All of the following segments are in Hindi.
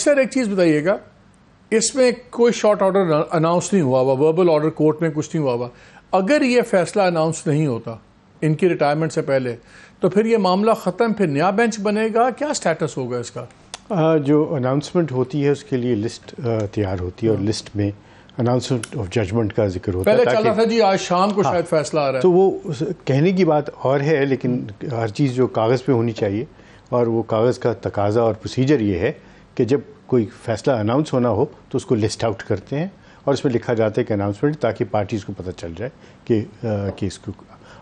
सर एक चीज़ बताइएगा। इसमें कोई शॉर्ट ऑर्डर अनाउंस नहीं हुआ हुआ वर्बल ऑर्डर कोर्ट में कुछ नहीं हुआ हुआ। अगर ये फैसला अनाउंस नहीं होता इनकी रिटायरमेंट से पहले तो फिर ये मामला ख़त्म फिर नया बेंच बनेगा क्या स्टेटस होगा इसका? आ, जो अनाउंसमेंट होती है उसके लिए लिस्ट तैयार होती है और लिस्ट में अनाउंसमेंट ऑफ़ जजमेंट का ज़िक्र होता पहले चल रहा था जी आज शाम को हाँ, शायद फैसला आ रहा है। तो वो कहने की बात और है लेकिन हर चीज़ जो कागज़ पे होनी चाहिए और वो कागज़ का तकाजा और प्रोसीजर ये है कि जब कोई फैसला अनाउंस होना हो तो उसको लिस्ट आउट करते हैं और उसमें लिखा जाता है कि अनाउंसमेंट ताकि पार्टीज़ को पता चल जाए कि कि इसको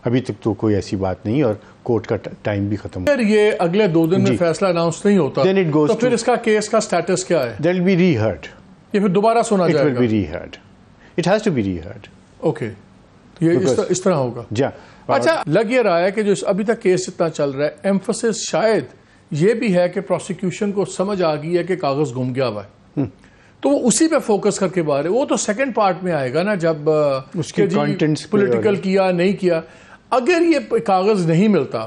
अभी तक तो कोई ऐसी बात नहीं और कोर्ट का टाइम भी खत्म अगर ये अगले दो दिन में फैसला अनाउंस नहीं होता Then it goes तो फिर इसका केस का स्टेटस क्या है That will be reheard. ये फिर दोबारा सुना It जाएगा will be reheard. It has to be reheard. Okay ये इस, तरह- इस तरह होगा जा अच्छा लग ये रहा है कि जो अभी तक केस इतना चल रहा है एम्फोसिस शायद ये भी है कि प्रोसिक्यूशन को समझ आ गई है कि कागज़ गुम गया हुआ है। तो वो उसी पे फोकस करके बाहर वो तो सेकंड पार्ट में आएगा ना जब उसके कि जी contents पे पॉलिटिकल किया नहीं किया। अगर ये कागज़ नहीं मिलता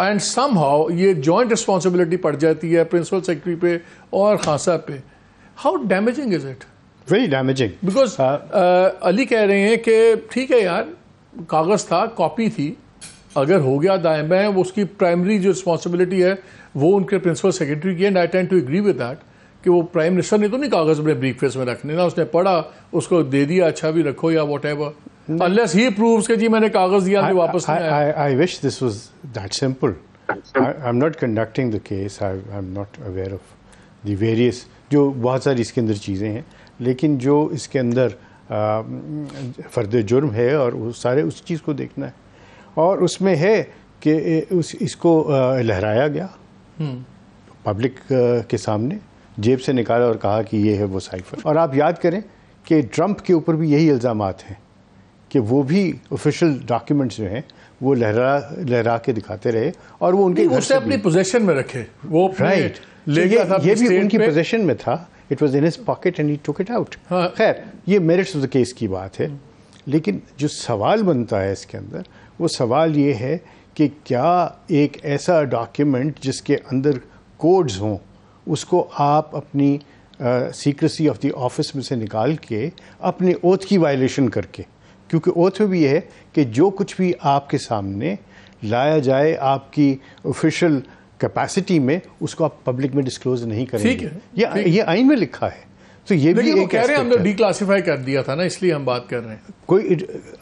एंड सम हाउ ये जॉइंट रिस्पॉन्सिबिलिटी पड़ जाती है प्रिंसिपल सेक्रेटरी पे और खान साहब पे how damaging is it very damaging because Ali कह रहे हैं कि ठीक है यार कागज़ था कॉपी थी अगर हो गया दाएँ बाएँ वो उसकी प्राइमरी जो रिस्पॉन्सिबिलिटी है वो उनके प्रिंसिपल सेक्रेटरी की and I tend to agree with that कि वो प्राइम मिनिस्टर ने तो नहीं कागज़ अपने ब्रीफ केस में रखने ना उसने पढ़ा उसको दे दिया अच्छा भी रखो या whatever unless he proves कि जी मैंने कागज़ दिया I, वापस आई नहीं आया। I, I wish I I'm not conducting the case. I, I'm not aware of the various जो बहुत सारी इसके अंदर चीज़ें हैं लेकिन जो इसके अंदर फ़र्द जुर्म है और वो सारे उस चीज़ को देखना है। और उसमें है कि उस इसको लहराया गया। पब्लिक के सामने जेब से निकाला और कहा कि ये है वो साइफर और आप याद करें कि ट्रंप के ऊपर भी यही इल्ज़ाम हैं कि वो भी ऑफिशियल डॉक्यूमेंट्स जो हैं वो लहरा लहरा के दिखाते रहे और वो उनके उसे अपनी पोजेशन में रखे। वो राइट ले ये ये भी उनकी। पोजीशन में था। It was in his pocket and he took it out. खैर ये मेरिट्स ऑफ़ द केस की बात है। लेकिन जो सवाल बनता है इसके अंदर वो सवाल ये है कि क्या एक ऐसा डॉक्यूमेंट जिसके अंदर कोड्स हों उसको आप अपनी सीक्रेसी ऑफ़ द ऑफ़िस में से निकाल के अपने ओथ की वायलेशन करके क्योंकि ओथ में भी है कि जो कुछ भी आपके सामने लाया जाए आपकी ऑफिशियल कैपेसिटी में उसको आप पब्लिक में डिस्क्लोज नहीं करेंगे। ये ये आइन में लिखा है। तो ये भी वो एक कह रहे हैं हमने। डिक्लासिफाई कर दिया था ना इसलिए हम बात कर रहे हैं। कोई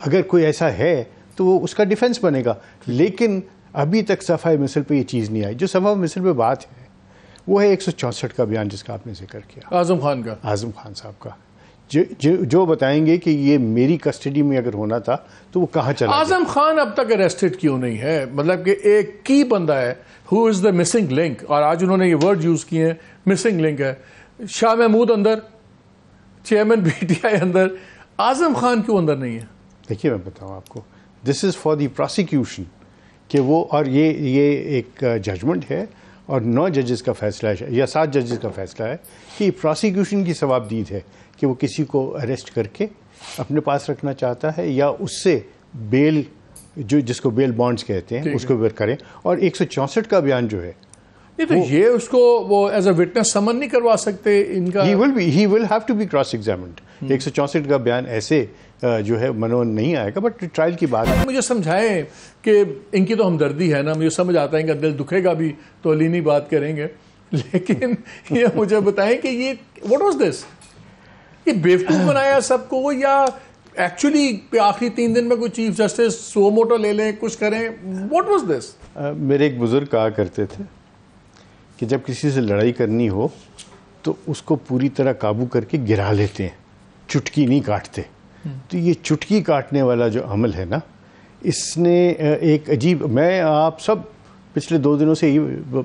अगर कोई ऐसा है तो वो उसका डिफेंस बनेगा। लेकिन अभी तक सफ़ाई मिसल पे ये चीज़ नहीं आई। जो सफ़ा मिसल पे बात है वो है एक का बयान जिसका आपने ज़िक्र किया। आज़म खान का। आज़म खान साहब का। जो जो जो बताएँगे कि ये मेरी कस्टडी में अगर होना था तो वो कहाँ चला आज़म खान अब तक अरेस्टेड क्यों नहीं है? मतलब कि एक की बंदा है who is the missing link और आज उन्होंने ये वर्ड यूज़ किए हैं मिसिंग लिंक है। शाह महमूद अंदर चेयरमैन पीटीआई अंदर आज़म खान क्यों अंदर नहीं है? देखिए मैं बताऊँ आपको this is for the prosecution कि वो और ये ये एक जजमेंट है और नौ जजेस का फैसला है या सात जजेस का फैसला है कि प्रोसिक्यूशन की सवाबदीद है कि वो किसी को अरेस्ट करके अपने पास रखना चाहता है या उससे बेल जो जिसको बेल बॉन्ड्स कहते हैं उसको करें। और एक सौ चौंसठ का बयान जो है नहीं तो ये उसको वो एज अ विटनेस समन नहीं करवा सकते इनका। He will be he will have to be cross examined एक सौ चौंसठ का बयान ऐसे जो है मनोन नहीं आएगा बट ट्रायल की बात है मुझे समझाएँ कि इनकी तो हमदर्दी है ना मुझे समझ आता है इनका दिल दुखेगा भी तो अलीनी बात करेंगे। लेकिन ये मुझे बताएँ कि ये व्हाट वाज दिस ये बेवकूफ़ बनाया सबको या एक्चुअली आखिरी तीन दिन में कोई चीफ जस्टिस सो मोटो ले लें कुछ करें व्हाट वाज दिस मेरे एक बुज़ुर्ग कहा करते थे कि जब किसी से लड़ाई करनी हो तो उसको पूरी तरह काबू करके गिरा लेते हैं। चुटकी नहीं काटते। तो ये चुटकी काटने वाला जो अमल है ना इसने एक अजीब मैं आप सब पिछले दो दिनों से यही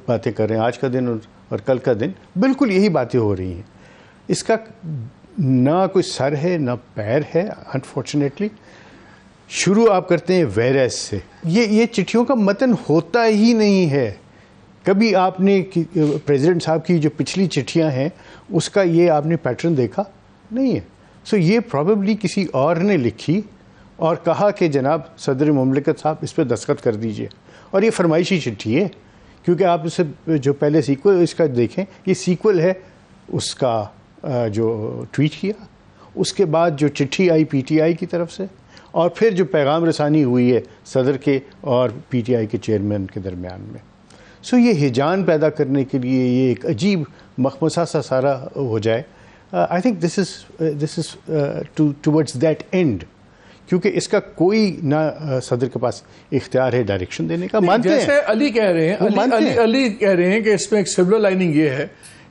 बातें कर रहे हैं आज का दिन और- और कल का दिन बिल्कुल यही बातें हो रही हैं। इसका ना कोई सर है ना पैर है अनफॉर्चुनेटली शुरू आप करते हैं वेरस से। ये ये चिट्ठियों का मतन होता ही नहीं है। कभी आपने प्रेसिडेंट साहब की जो पिछली चिट्ठियाँ हैं, उसका ये आपने पैटर्न देखा? नहीं है। सो ये प्रॉबेबली किसी और ने लिखी और कहा कि जनाब, सदर ममलिकत साहब, इस पर दस्खत कर दीजिए। और ये फरमाइशी चिट्ठी है, क्योंकि आप इसे, जो पहले सीक्वल इसका देखें, ये सीक्वल है, उसका जो ट्वीट किया, उसके बाद जो चिट्ठी आई पीटीआई की तरफ़ से, और फिर जो पैगाम रसानी हुई है सदर के और पीटीआई के चेयरमैन के दरमियान में। सो ये हिजान पैदा करने के लिए ये एक अजीब मखमसा सा सारा हो जाए। I think this is this is to towards that and क्योंकि इसका कोई ना सदर के पास इख्तियार है डायरेक्शन देने का। मानते जैसे हैं अली कह रहे हैं अली, मानते अली, हैं। अली कह रहे हैं कि इसमें एक सिल्वर लाइनिंग ये है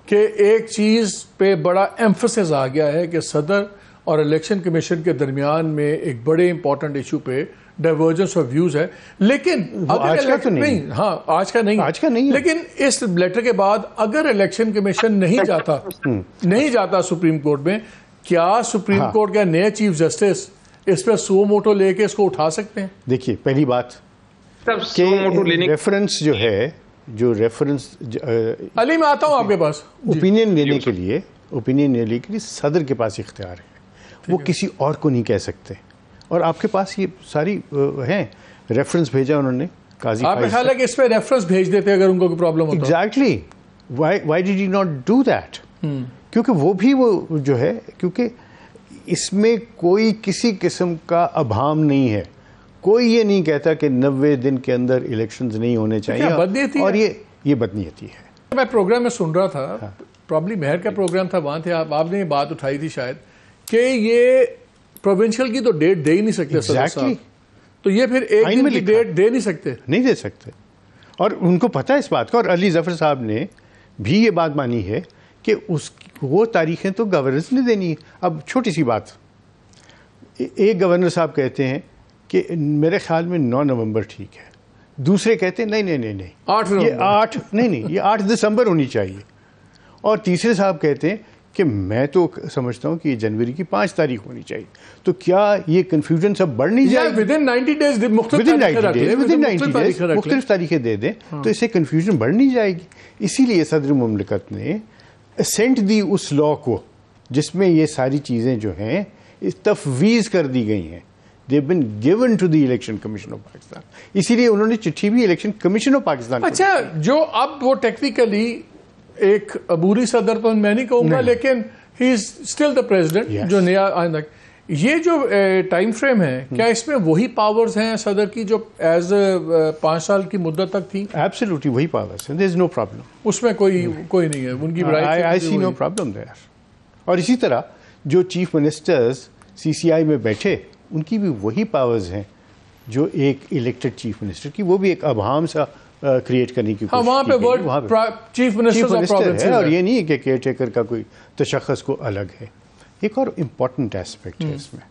कि एक चीज़ पे बड़ा एम्फोसिस आ गया है कि सदर और इलेक्शन कमीशन के दरमियान में एक बड़े इंपॉर्टेंट इशू पे डाइवर्जेंस ऑफ़ व्यूज़ है। लेकिन वो आज का तो नहीं। है। हाँ आज का नहीं। आज का नहीं लेकिन इस लेटर के बाद अगर इलेक्शन कमीशन नहीं जाता नहीं जाता सुप्रीम कोर्ट में क्या सुप्रीम हाँ। कोर्ट के नए चीफ जस्टिस इस पर सो मोटो लेके इसको उठा सकते हैं? देखिए पहली बात कि रेफरेंस जो है जो रेफरेंस अली मैं आता हूँ आपके पास। ओपिनियन लेने के लिए ओपिनियन लेने के लिए सदर के पास इख्तियार है। वो किसी और को नहीं कह सकते। और आपके पास ये सारी हैं रेफरेंस भेजा उन्होंने काजी आपका ख्याल है कि इस पे रेफरेंस भेज देते अगर उनको कोई प्रॉब्लम होता। Exactly why did you not do that क्योंकि वो भी वो जो है क्योंकि इसमें कोई किसी किस्म का अभाम नहीं है। कोई ये नहीं कहता कि नब्बे दिन के अंदर इलेक्शंस नहीं होने चाहिए। बदनीयती है? और ये ये बदनीयती है। मैं प्रोग्राम में सुन रहा था हाँ। प्रॉब्ली मेहर का प्रोग्राम था वहाँ थे आप आपने ये बात उठाई थी शायद कि ये प्रोविंशियल की तो डेट दे ही नहीं सकते Exactly. तो ये फिर एक दिन की डेट दे नहीं सकते। नहीं दे सकते। और उनको पता है इस बात का और अली ज़फ़र साहब ने भी ये बात मानी है कि उस वो तारीखें तो गवर्नर्स ने देनी है। अब छोटी सी बात। एक गवर्नर साहब कहते हैं कि मेरे ख्याल में नौ नवंबर ठीक है। दूसरे कहते हैं नहीं नहीं नहीं नहीं। आठ ये आठ नहीं नहीं ये आठ दिसंबर होनी चाहिए। और तीसरे साहब कहते हैं कि मैं तो समझता हूँ कि जनवरी की पाँच तारीख होनी चाहिए। तो क्या ये कन्फ्यूज़न सब बढ़ नहीं या जाएगी within 90 days within तारीखें नाइन्टी डेज़ विद इन मुख्तलिफ़ नाइन्टी तारीखें डेज़ मुख्तलिफ़ तारीखें दे दें तो इससे कन्फ्यूज़न बढ़ नहीं जाएगी। इसीलिए सदर मुमलिकत ने सेंट दी उस लॉ को जिसमें ये सारी चीज़ें जो हैं तफवीज़ कर दी गई हैं। They been given to the election commission of Pakistan इसीलिए उन्होंने चिट्ठी भी इलेक्शन कमीशन ऑफ़ पाकिस्तान अच्छा जो अब वो टेक्निकली एक अबूरी सदर तो मैं नहीं कहूँगा लेकिन he is still the president जो नया आइंदा ये जो टाइम फ्रेम है क्या इसमें वही पावर्स हैं सदर की जो एज पाँच साल की मुद्दत तक थी? एब्सोल्युटली वही पावर्स है। देयर इज़ नो प्रॉब्लम उसमें कोई कोई नहीं है। उनकी I I see no problem there और इसी तरह जो चीफ मिनिस्टर्स सीसीआई में बैठे उनकी भी वही पावर्स हैं जो एक इलेक्टेड चीफ मिनिस्टर की। वो भी एक अभाम सा क्रिएट करने की हाँ वहाँ पे word chief minister chief minister है और ये नहीं है कि केयर टेकर का कोई तशखस को अलग है। एक और इंपॉर्टेंट एस्पेक्ट है इसमें।